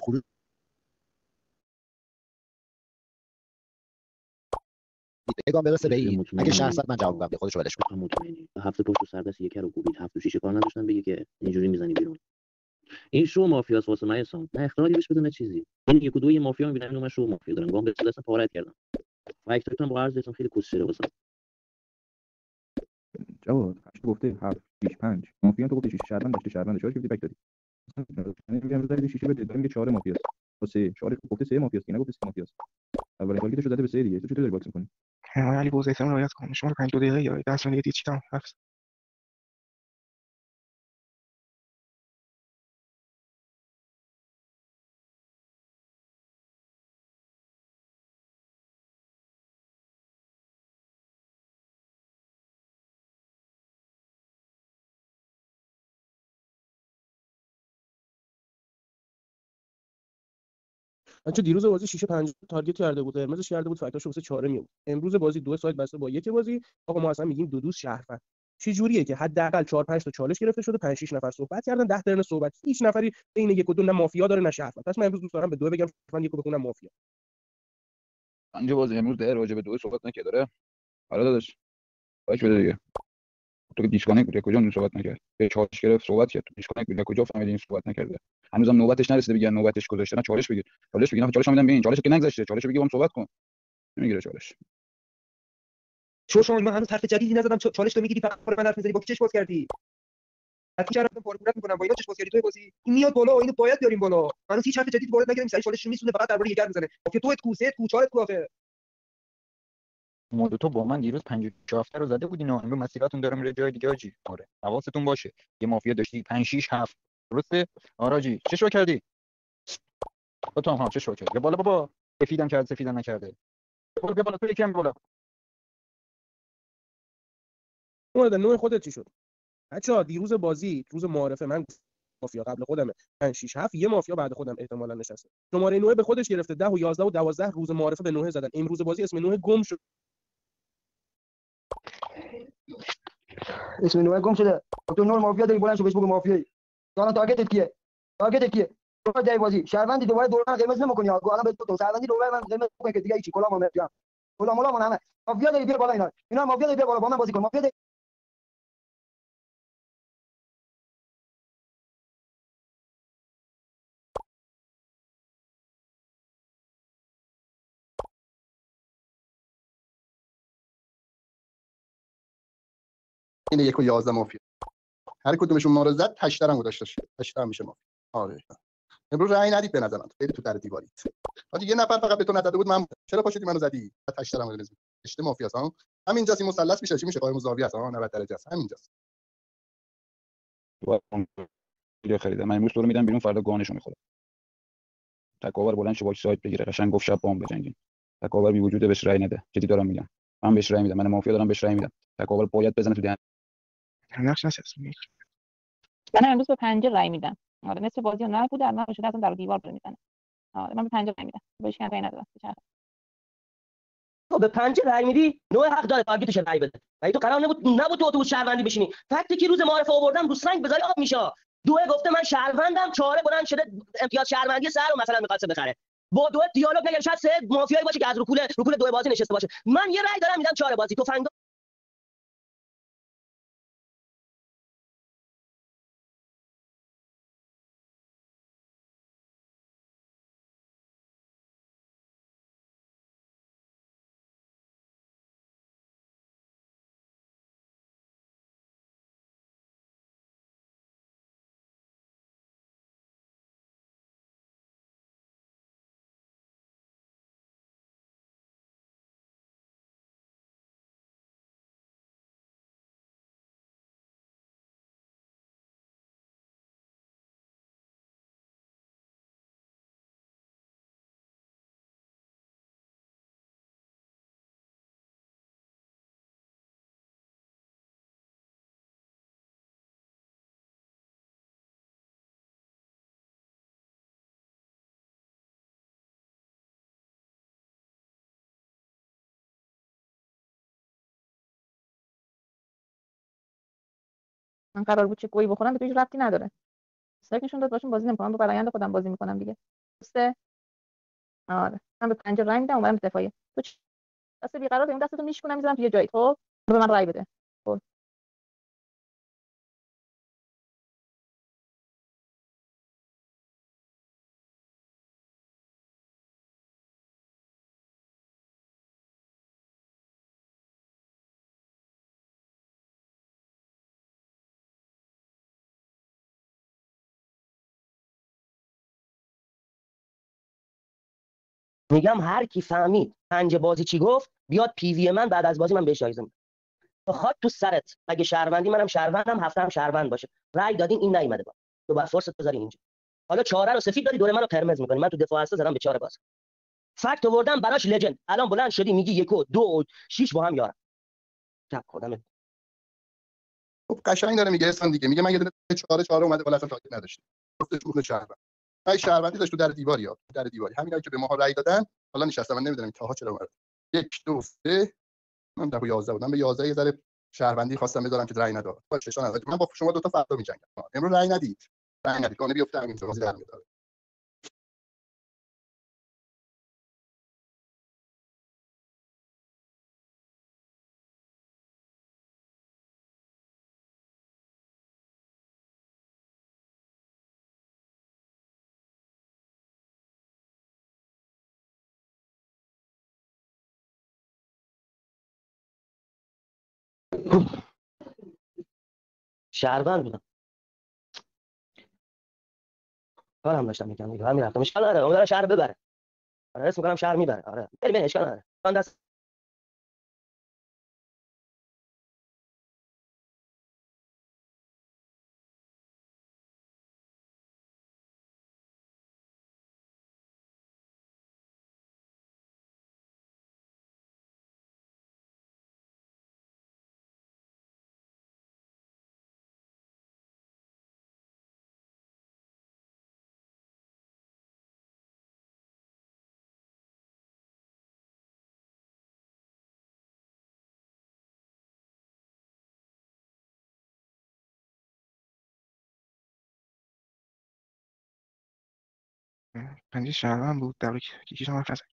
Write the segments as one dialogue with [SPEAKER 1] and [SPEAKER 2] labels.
[SPEAKER 1] خروج بگم برسه به این اگه شخصت من جواب بدم خودش ولش کن.
[SPEAKER 2] مطمئنی هفت پشت و سر دست یک رو کوبید. هفت و شیشه کار نداشتن بگی که اینجوری می‌زنی بیرون. این شو مافیاس واسه من انسان نه اختیاری بهش بدون چیزی. من یک و دو مافیا می‌بینم اینو من شو مافیا دارم. گام به دست پارت کردم. فکتاتون با عرضتون خیلی کوسچره واسه
[SPEAKER 3] جواد هشت گفته هفت شیش پنج. مافیا تو گفتی شیش شهروند داشته شهروند چهار گفتی داری یعنی میگم بذارید شیشه داریم که چهار مافیاست. با سه. چهار گفته سه مافیاست. که نگفته سه مافیاست؟ اولین تارگتش رو زده به سه دیگه. تو چطور داری باکس می‌کنی؟
[SPEAKER 4] علی بوز احترام رعایت کن. شما رو پنج دو دقیقه یا ده ثانیه دید چی؟ تمام حرف
[SPEAKER 5] بچه دیروز بازی شیشه پنج تارگت کرده بود قرمزش کرده بود فکتاش واسه چهاره می بود امروز بازی دو سایت بسته با یک بازی. آقا ما اصلا میگیم دو دوست شهروند. چه جوریه که حداقل 4 5 تا چالش گرفته شده 5 6 نفر صحبت کردن 10 درن صحبت. هیچ نفری بین یک و دو نه مافیا داره نه شهروند. پس من امروز دوست دارم به دو بگم من یکو بخونم مافیا.
[SPEAKER 6] پنج باز امروز ده راجع به دو صحبت نکرد داره. آره داداش. باش بده دیگه. تو دیسکانکت بودی کجا اون صحبت نکرد؟ یه چالش گرفت صحبت کرد. تو دیسکانکت بودی کجا فهمیدی این صحبت نکرده؟ هنوزم نوبتش نرسیده بگن نوبتش گذاشته. نه چالش بگیر. چالش بگیر چالش میدم به این چالش که نگذاشته چالش بگیر هم صحبت کن. نمی‌گیره چالش.
[SPEAKER 7] شو شما من هنوز حرف جدیدی نزدم. چالش تو می‌گیری فقط من حرف می‌زنی. با کی چش باز کردی؟ از کی رفتم پارکورت می‌کنم با اینا چش باز کردی توی بازی؟ این میاد بالا اینو باید بیاریم بالا. هنوز هیچ حرف جدیدی وارد نکردیم سری چالش میسونه فقط درباره یگر می‌زنه. که تو کو سه کو چهار کو آخه.
[SPEAKER 8] ما دو تو با من دیروز 54 هفته رو زده بودین و امروز مسیراتون داره میره جای دیگه آجی. آره حواستون باشه. یه مافیا داشتی 5 6 7 درسته؟ آجی. چه شو کردی؟ با تو هم چه شو کردی؟ بالا بابا. سفیدم کرد سفیدم نکرده. برو بالا تو یکم بالا.
[SPEAKER 5] مورد نوع خودت چی شد؟ بچه‌ها دیروز بازی روز معارفه من مافیا قبل خودمه. 5 6 7 یه مافیا بعد خودم احتمالاً نشسته. شماره 9 به خودش گرفته. 10 و 11 و 12 روز معارفه به 9 زدن. امروز بازی اسم 9 گم شد.
[SPEAKER 7] اسم نوع گم شده تو نور مافیا داری بلند شو بهش بگو مافیایی الان تارگتت کیه تارگتت کیه تو جای بازی شهروندی دوباره دور من قرمز نمی‌کنی آگو الان به تو شهروندی دوباره من قرمز می‌کنی که دیگه هیچی کلا ما مافیا کلا مولا من همه مافیا داری بیا بالا اینا اینا مافیا داری بیا بالا با من بازی کن مافیا داری
[SPEAKER 9] این یک و 11 مافیا. هر کدومشون ما رو زد تشترم گذاشته شد تشترم میشه مافیا. آره. امروز رأی ندید به نظرم. خیلی تو در دیوارید. حاجی یه نفر فقط به تو نزده بود من. چرا پاشدی منو زدی؟ تشترم گذاشته اشته مافیا ها؟ همینجاست این مثلث میشه. چی میشه؟ قائم زاویه است ها؟ 90 درجه است همینجاست
[SPEAKER 6] ویدیو خریده من امروز تو رو میدم بیرون فردا گانشو می‌خوره تکاور بلند شه باش سایت بگیره. قشنگ گفت شب بام بجنگین تکاور بی وجوده بهش رأی نده. جدی دارم میگم. من بهش رأی میدم. من مافیا دارم بهش رأی میدم. تکاور باید بزنه تو دهن.
[SPEAKER 4] نقش نچسب
[SPEAKER 10] من امروز به پنجه رای میدم. آره نصف بازی رو نبوده الان شده اصلا در دیوار داره می‌زنه. آره من به پنجه رای میدم. بهش کم رای ندادم بچرخه.
[SPEAKER 7] تو به پنج رای میدی؟ نوع حق داره تارگتش رای بده. ولی تو قرار نبود نبود تو اتوبوس شهروندی بشینی. فکتی که روز معارفه آوردم رو سنگ بذاری آب میشه. دو گفته من شهروندم چهاره بلند شده امتیاز شهروندی سر رو مثلا می‌خواد بخره. با دو دیالوگ نگه شاید سه مافیایی باشه که از رکول رکول دو بازی نشسته باشه. من یه رای دارم میدم چهار بازی. تو
[SPEAKER 10] من قرار بود چه گویی بخورم به تو ربطی نداره. استرک نشون داد باشون بازی نمی‌کنم با برایند خودم بازی می‌کنم دیگه. درسته؟ آره. من به پنجاه رای میدم اونم دفاعیه. تو دست بیقرار اون دستتو میشکنم می‌ذارم توی جایی. خب؟ به من رای بده. خب.
[SPEAKER 7] میگم هر کی فهمید پنج بازی چی گفت بیاد پی وی من بعد از بازی من بهش جایزه میدم خاک تو سرت. اگه شهروندی منم شهروندم هفته هم شهروند باشه. رأی دادین این نیومده با تو بعد فرصت بذاری اینجا. حالا چهاره رو سفید داری دور منو قرمز می‌کنی. من تو دفاع هسته زدم به چهار باز. فکت آوردم براش لجند الان بلند شدی میگی یک و دو و شیش با هم یارم چپ خودم.
[SPEAKER 9] خب قشنگ داره میگه احسان دیگه. میگه من یه دونه چهار چهار اومده بالا اصلا تاکید نداشته گفته شوخ شهروند. ای شهروندی داشت تو در دیواری ها در دیواری. همینایی که به ماها رأی دادن حالا نشستم من نمی‌دونم تاها چرا اومد. یک دو سه. من ده و 11 بودم. به 11 یه ذره شهروندی خواستم بذارم که رأی نداد. باشه من با شما دو تا فردا می‌جنگم. امروز رأی ندید. رأی ندید. اون بیفته همین بازی در میاد.
[SPEAKER 7] شهروند بودم. کارم داشتم میگم دیگه همین رفتم اشکال نداره. امیدوارم شهر ببره. آره اسم می‌کنم شهر می‌بره. آره. بریم بریم اشکال نداره. من دست
[SPEAKER 4] پنجه شهروند بود در که کیکیش هم نزد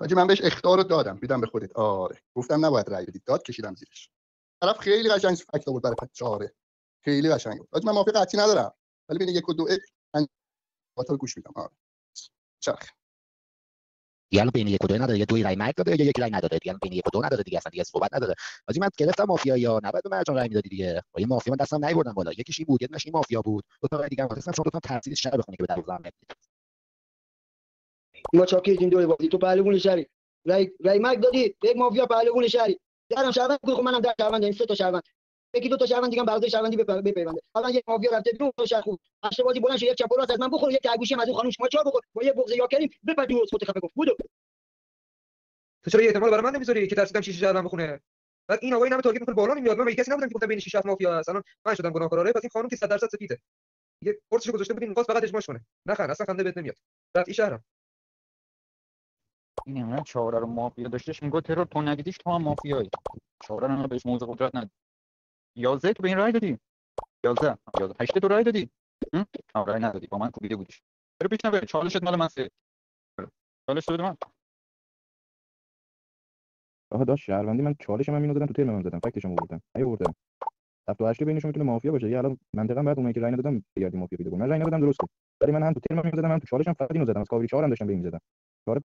[SPEAKER 9] حاجی من بهش اخطار رو دادم میدم به خودت. آره. گفتم نباید رأی بدید. داد کشیدم زیرش. طرف خیلی قشنگ فکت آورد برای چهاره. خیلی قشنگ بود. حاجی من موافق قطعی ندارم. ولی بین یک و دو با تو گوش میدم. آره. چرخ
[SPEAKER 1] دیگه الان بین یک و دو نداره یه دوی رای مرگ داده یا یک رای نداده دیگه بین یک و دو نداره دیگه اصلا دیگه صحبت نداره حاجی من گرفتم مافیا یا نباید به مرجان رای می‌دادی دیگه با یه مافیا من دستم نیوردم بالا یکیش این بود یه این مافیا بود دو تا رای دیگه هم هستن شما دو تا تفسیر شر بخونی که به دروازه نمی‌دید
[SPEAKER 11] ما چاکی دور بازی تو پهلوون شهری رای رای مرگ دادی یک مافیا پهلوون شهری درم شهروند خب منم در شهروند این سه تا شهروند یکی دو تا شهروند دیگه برای شهروندی بپ- بپیونده. الان یک مافیا رفته بیرون دو شهر خوب هشت بازی بلند شد یک چپ راست از من بخور یک گوشی از اون خانم شما چهار بخور. با یه بغض یا کریم بپدی از خود خفه کن. بودو.
[SPEAKER 12] تو چرا یه احتمال برای من نمی‌ذاری؟ که ترسیدم شیشه شهروند بخونه. بعد این آقا این همه تارگت می‌کنه بالا نمیاد. من به کسی نبودم که گفتم بین 6 7 مافیا هست. الان من شدم گناهکار آره پس این خانم که 100 درصد سفیده. دیگه قرصشو گذاشته بودین می‌خواست فقط اجماعش کنه. نخند اصلا خنده بهت نمیاد. قطعی شهرم
[SPEAKER 8] این همه چهاره رو مافیا داشتش میگه ترور تو ندیدیش تو هم مافیایی. چهاره رو بهش موضع قدرت ندی یازده تو به این رای دادی. یازده. یازده. هشت تو رای دادی. هم؟ رای ندادی. با من کوبیده بودیش چرا پیش نبره چالشت مال من سه چالش بده من.
[SPEAKER 3] آها داشت شهروندی. من چالش من اینو دادم تو ترم من زدم فکتشم آوردم. نیاوردم هفت و هشت بینشون می‌تونه مافیا باشه. یه الان منطقا بعد اونایی که رای ندادم بگردی مافیا پیدا کنم من رای ندادم درسته. ولی من هم تو ترم من زدم هم تو چالشم فقط اینو زدم. از کاوری چهارم داشتم به این زدم چهار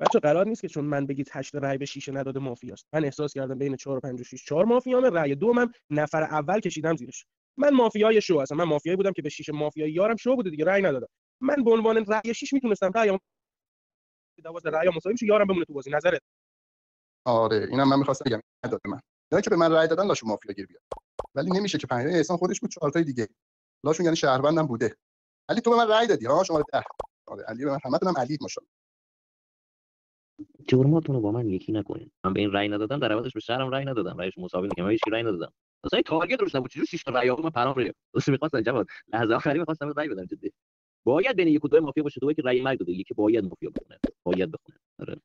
[SPEAKER 5] بچه قرار نیست که چون من بگید 8 رای به شیشه نداده مافیاست. من احساس کردم بین 4 و 5 و 6 4 مافیامه رای دومم نفر اول کشیدم زیرش. من مافیای شو هستم. من مافیایی بودم که به شیشه مافیایی یارم شو بوده دیگه رای ندادم. من به عنوان رای 6 می‌تونستم رای 12 رای مساوی شه یارم بمونه تو بازی. نظرت؟
[SPEAKER 9] آره اینم من می‌خواستم بگم. نداده من. اینا که به من رأی دادن لاشون مافیا گیر بیاد. ولی نمیشه که پنج احسان خودش بود چهار تای دیگه. لاشون یعنی شهروندم بوده. علی تو به من رأی دادی. ها شما ده. آره علی به من همتونم علی ماشاءالله.
[SPEAKER 2] جرماتون رو با من یکی نکنین. من به این رأی ندادم در عوضش به شهرم رأی ندادم. رأیش مساوی من هیچ رأی ندادم. اصلا این تارگت روش نبود چجور شش تا رأی آورد من پرام ریخت اصلا می‌خواستم جواد؟ لحظه آخری می‌خواستم رأی بدم جدی. باید بین یک و دو مافیا باشه دوی که رأی مرگ داده یکی باید مافیا بخونه. باید بخونه. آره.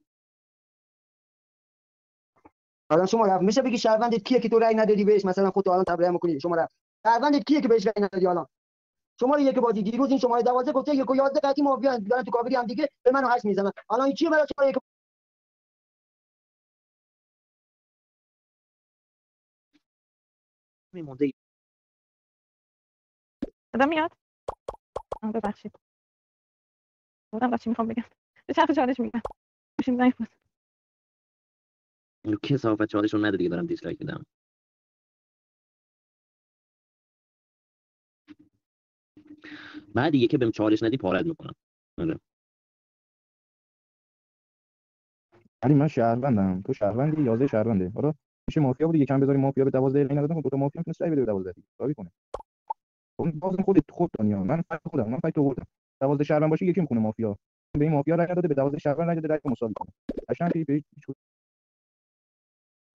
[SPEAKER 11] الان شما رفت. میشه بگی شهروندت کیه که تو رأی ندادی بهش؟ مثلا خودت الان تبرئه می‌کنی. شما رفت. شهروندت کیه که بهش رأی ندادی الان؟ شما رو یک بازی دیروز این شماره 12 گفته یک و 11 قطعی مافیا دارن تو کاوری هم دیگه به منو هشت می‌زنن. الان چیه برای شما یک
[SPEAKER 2] میمونده
[SPEAKER 10] صدا میاد؟ آه، ببخشید. بودم چی می‌خوام بگم. به چرخ چالش میگم گوشیم زنگ خورد
[SPEAKER 2] اینو کسافت چالشون نده دیگه دارم دیسلایک میدم. بعد دیگه که بهم چالش ندی پارت می‌کنم. آره.
[SPEAKER 3] علی من شهروندم. تو شهروندی یازده شهرونده. حالا میشه مافیا بودی یکم بذاری مافیا به 12 رای ندادن خب دو تا مافیا می‌تونست رای بده به 12 دیگه کاری کنه اون بازم خودت خود دنیا من فکر خودم من فکر آوردم. 12 شهروند باشه یکی می‌کنه مافیا. به این مافیا رای نداده به 12 شهروند رای داده رای مساوی کنه. قشنگ به هیچ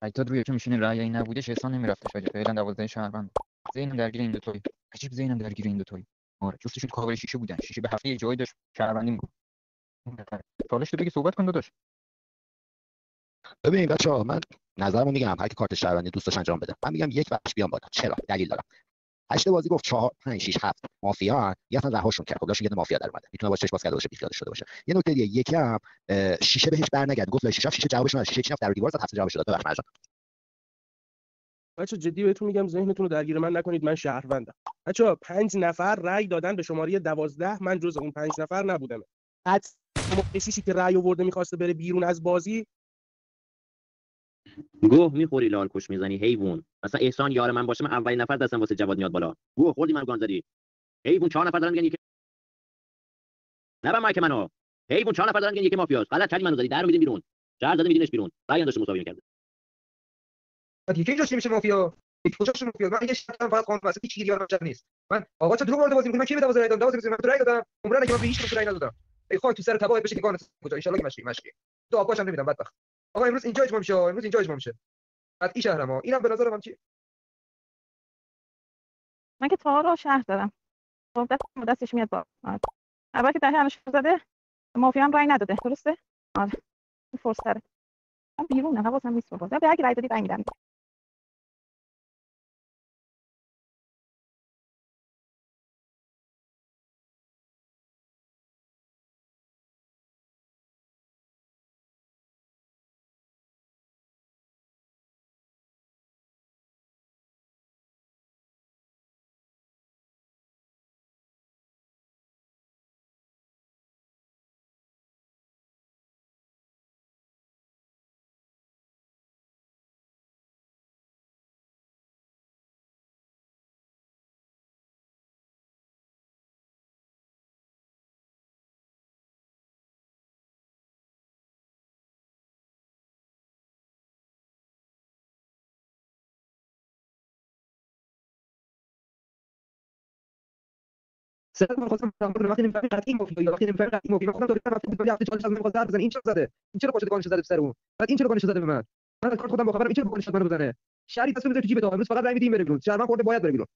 [SPEAKER 8] فکتات روی که میشینه رأی این نبودش احسان نمی‌رفته شاید. فعلا دوازده شهروند. ذهنم درگیر این دوتایی عجیب ذهنم درگیر این دوتایی آره جفتشون کاور شیشه بودن. شیشه به هفته یه جایی داشت شهروندی می‌گفت چالش تو بگی صحبت کن داداش.
[SPEAKER 1] ببین بچه ها من نظرمو میگم هر کی کارت شهروندی دوست داشت انجام بده. من میگم یک بخش بیام بالا. چرا؟ دلیل دارم. هشت بازی گفت 4 5 6 7 مافیا. یه اصلا رهاشون کرد. خب داشت یه مافیا در اومده. می‌تونه باشه باز کرده باشه بیخیال شده باشه. یه نکته دیگه یکی هم شیشه بهش برنگرد. گفت لای شیشه شیشه جوابش نداد. شیشه چی رفت؟ در دیوار زد هفت جوابش داد. ببخش مرجان.
[SPEAKER 5] بچه جدی بهتون میگم ذهنتون رو درگیر من نکنید. من شهروندم. بچه پنج نفر رأی دادن به شماره دوازده. من جز اون پنج نفر نبودم. حد کشیشی که رأی آورده می‌خواسته بره بیرون از بازی
[SPEAKER 2] گوه می‌خوری لال کش می‌زنی حیوان. مثلا احسان یار من باشه من اولین نفر دستم واسه جواد میاد بالا. گوه خوردی من گان زدی حیوان چهار نفر دارن میگن یکی نه مایک منو. حیوان چهار نفر دارن میگن یکی مافیاست. غلط کردی منو زدی. در رو میدین بیرون. شهر زده میدینش بیرون. رأی انداشه مساوی کرده
[SPEAKER 12] یکی اینجاش میشه مافیا. کجاش مافیا؟ من یه شرطم فقط قانون واسه هیچ شب نیست. من آقا چه دروغ وارد بازی می‌کنم من کی به 12 رای دادم؟ 12 من تو رای دادم. عمرن که من به هیچ کس رای ندادم. ای خاک تو سر تباهت بشه که گانت کجا؟ ان شاء الله که مشکی مشکی. تو آقاش هم نمیدم بدبخت. آقا امروز اینجا اجماع میشه امروز اینجا اجماع میشه. قطعی شهرم ها اینم به نظر من چی؟
[SPEAKER 10] من که تار رو شهر دارم. خب دست دستش میاد با آره. اول که دهه همش زده مافیا هم رای نداده. درسته؟ آره. این فرصت داره من بیرونم حواسم نیست به بازی به اگه رای دادی رای میدم.
[SPEAKER 12] سر من خواستم وقتی نمی‌فهمی قطعی یا وقتی نمی‌فهمی قطعی من خودم تولید رفتم دنبال هفته چالش از من خواست بزنه این چرا زده این چرا پاشو گانش زده سر اون بعد این چرا گانش زده به من من از کارت خودم با این چرا گانش منو بزنه شهری دست بده تو جیب تو امروز فقط رای میدیم بره بیرون. شهرمن خورده باید بره بیرون.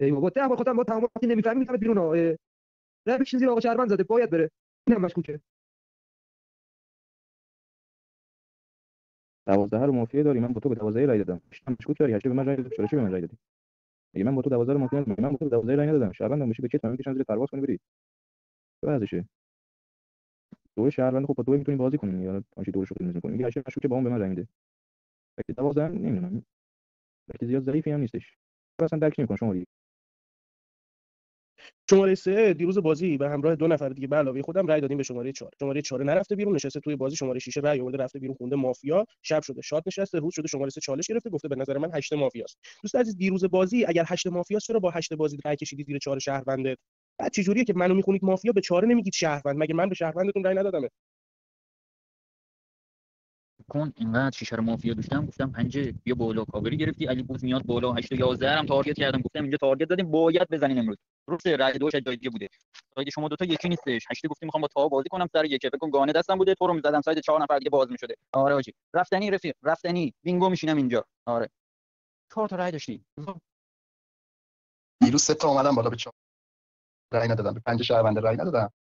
[SPEAKER 12] ای بابا بار خودم با تمام وقتی نمی‌فهمی می‌تونم بیرون ها اه. رای بکشین زیر آقا شهرمن زده باید بره. اینم مشکوکه.
[SPEAKER 3] 12 رو مافیا داری؟ من با تو به 12 رای دادم. مشکوک داری؟ هشت به من رای دادی. چرا چه به من رای دادی؟ میگه من با تو 12 رو مافیا ندارم. من با تو به 12 رای ندادم. شهروندم میشه به چه می‌کشن زیر پرواز کنی بری. چه ازشه دو شهروند خب با دو می‌تونی بازی کنی یا آنچه دورش رو می‌زنی کنی میگه هشت مشکوک با اون به من رای میده. فکر 12 نمی‌دونم. فکر زیاد ضعیفی هم نیستش. اصلا درک نمی‌کنم شما دیگه.
[SPEAKER 5] شماره سه دیروز بازی به همراه دو نفر دیگه به علاوه خودم رای دادیم به شماره 4 شماره 4 نرفته بیرون نشسته توی بازی شماره 6 رای آورده رفته بیرون خونده مافیا شب شده شاد نشسته روز شده شماره 3 چالش گرفته گفته به نظر من 8 مافیاست. دوست عزیز دیروز بازی اگر 8 مافیاست چرا با 8 بازی رای کشیدی زیر 4 شهروندت بعد چه جوریه که منو می‌خونید مافیا؟ به 4 نمیگید شهروند. مگه من به شهروندتون رای ندادم
[SPEAKER 8] کن اینقدر شیشه رو مافیا داشتم گفتم پنجه بیا بالا. کاوری گرفتی علی بوز میاد بالا 8 و 11 هم تارگت کردم. گفتم اینجا تارگت زدیم باید بزنین امروز. درسته رای دوش جای دیگه بوده. ساید شما دوتا یکی نیستش. 8 گفتی می‌خوام با تا بازی کنم سر یک فکر کن گانه دستم بوده تو رو می‌زدم. ساید چهار نفر دیگه باز می‌شده. آره آجی. رفتنی رفیق رفتنی. بینگو میشینم اینجا. آره. چهار تا رأی داشتی.
[SPEAKER 9] دیروز سه تا اومدم بالا به چهار. رأی ندادم. به پنج شهرونده رأی ندادم.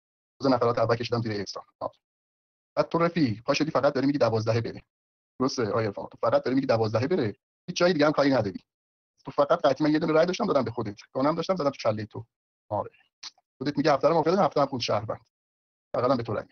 [SPEAKER 9] روز نفرات اول کشیدم زیر احسان بعد تو رفی پا شدی فقط داری میگی 12 بره. درسته آیا تو فقط داری میگی 12 بره. هیچ جای دیگه هم کاری نداری. تو فقط قطعی من یه دونه رأی داشتم دادم به خودت. گانم داشتم زدم تو کله تو. آره. خودت میگه هفته رو مافیا هفته هم خود شهروند. فقط به تو رأی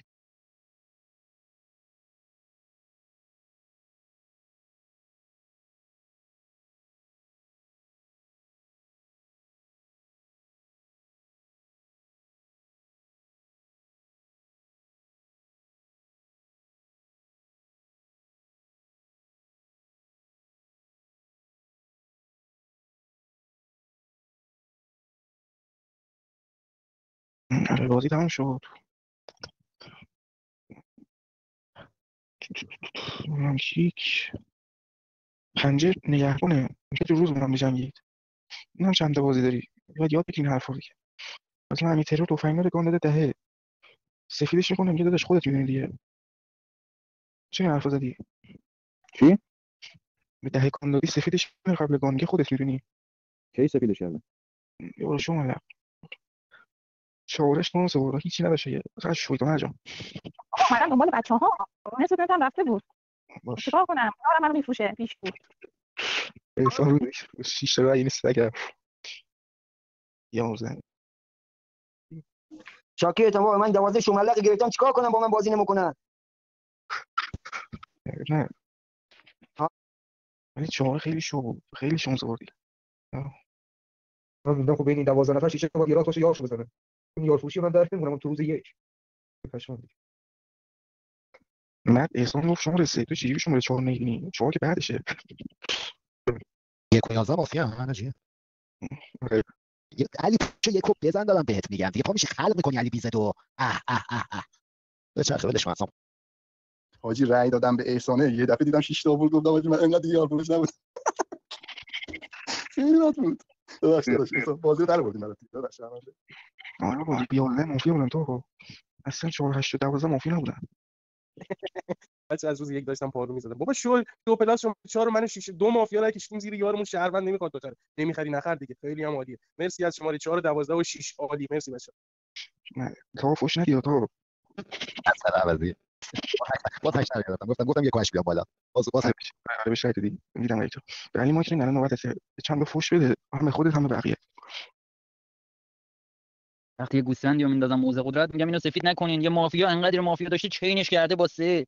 [SPEAKER 4] بازی تموم شد کیک پنجه نگهبانه میشه تو روز هم بجنگید نمی‌دونم چند بازی داری. باید یاد بگیری این حرفا رو دیگه. مثلا همین ترور تفنگ داره گان داده دهه. سفیدش می‌کنه میگه داداش خودت می‌دونی دیگه. چه این حرفا زدی؟
[SPEAKER 3] چی؟
[SPEAKER 4] به دهه گان دادی سفیدش قبل گان میگه خودت می‌دونی.
[SPEAKER 3] کی سفیدش کردم
[SPEAKER 4] یه شما شعورش نون سوورا هیچی نداشته یه فقط شوی تو مرجان
[SPEAKER 10] اومدم دنبال بچه ها نصف هم رفته بود. چیکار کنم؟ کارم منو میفروشه. پیش بود.
[SPEAKER 4] احسان روزش شیش تا رأی نیست اگر. یا موزه.
[SPEAKER 11] شاکرتم بابا من دوازده شملق گرفتم. چیکار کنم؟ با من بازی نمی‌کنن.
[SPEAKER 4] نه. ولی شما خیلی شو بود. خیلی شانس آوردی.
[SPEAKER 12] من می‌دونم خب بین این 12 نفر شیشه با گیرات باشه یارشو بزنه. اون یار فروشی من درک نمی‌کنم تو روز یک. پشمام دیگه.
[SPEAKER 4] بعد احسان گفت شما رسید. تو چجوری شما چهار نگیرین چهار که بعدشه.
[SPEAKER 1] یک و یازده مافیا هم حاجی
[SPEAKER 4] آره.
[SPEAKER 1] یه- علی چه یک رو بزن دارم بهت میگم. دیگه پا میشه خلق می‌کنی علی بیزد و اه اه اه اه. بچرخه ولش اصلا.
[SPEAKER 9] حاجی رأی دادم به احسانه. یه دفعه دیدم 6 تا آورد گفتم حاجی من انقدر دیگه یارفروش نبود خیلی بد بود. داداش احسان بازی رو در بردیم البته ببخشید شرمنده.
[SPEAKER 4] آره بابا بیاله مافیا بودن تو خب اصلا چهار هشت و دوازده مافیا نبودن
[SPEAKER 5] بچه از روز یک داشتم پارو می‌زدم بابا شو دو پلاس شما چهار و من شیشه دو مافیا نکشیدیم زیر یارمون شهروند نمی‌خواد بخره نمی‌خری نخر دیگه خیلی هم عالیه مرسی از شماره 4 12 و 6 عالی مرسی بچه
[SPEAKER 4] نه تا فوش ندید تا
[SPEAKER 1] اصلا عوضی با تک گفتم گفتم گفتم یک و هشت بیام بالا باز باز
[SPEAKER 4] آره بهش رای دادی دیدم رای تو به علی مایک الان نوبتته چند تا فوش بده هم به خودت هم به بقیه
[SPEAKER 8] وقتی یه گوسفندی رو میندازم موزه قدرت میگم اینو سفید نکنین یه مافیا انقدر مافیا داشته چینش کرده با سه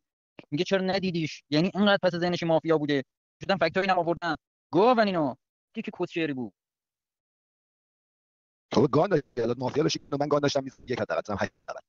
[SPEAKER 8] میگه چرا ندیدیش یعنی انقدر پس ذهنش مافیا بوده شدم فکتایی نم آوردم گاون اینو که کس شعری بود
[SPEAKER 1] تو گان داشتی الان مافیا داشتی من گان داشتم یک هشت حداقل